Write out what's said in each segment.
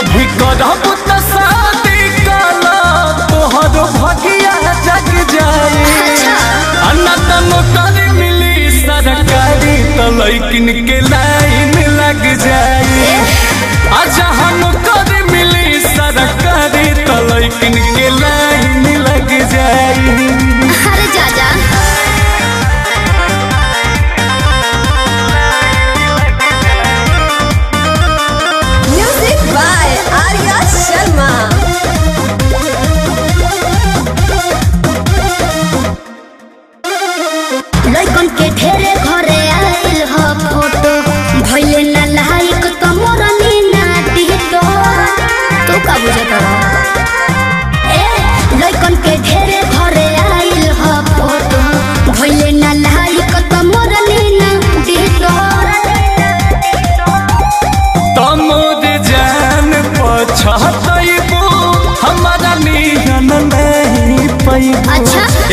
अभी करब शादी तोहर भगिया जग जाए। मिली, सरकारी तो के लाइन लग जाए। अच्छा हम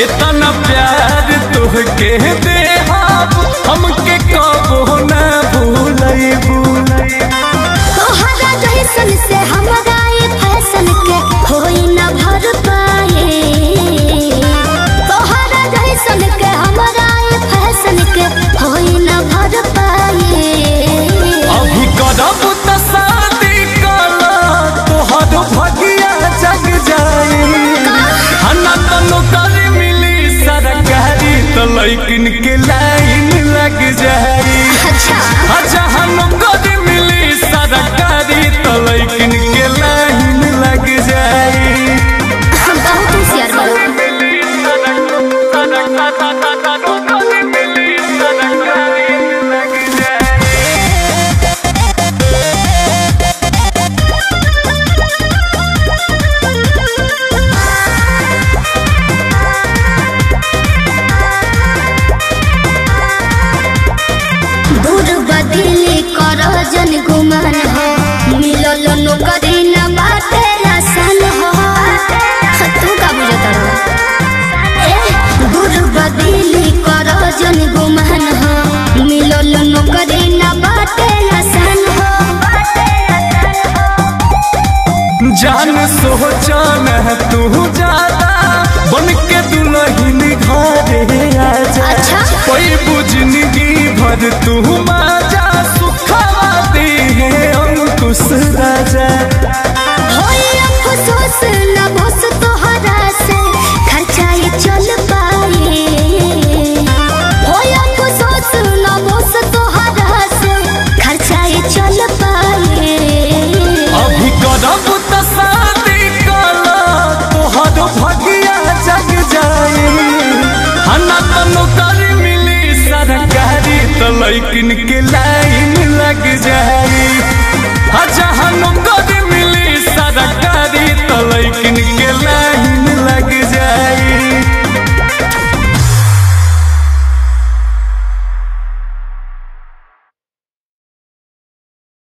इतना प्यार तुहके देहाब हमके कबो न भूलई भूलई। हाँ तोहरा जइसन से हम तो लड़किन के ला जान सोचान है तू जाता बन के दुल्हन घर आजा। अच्छा? कोई बुझनगी भर तू मा। लाइन लग जा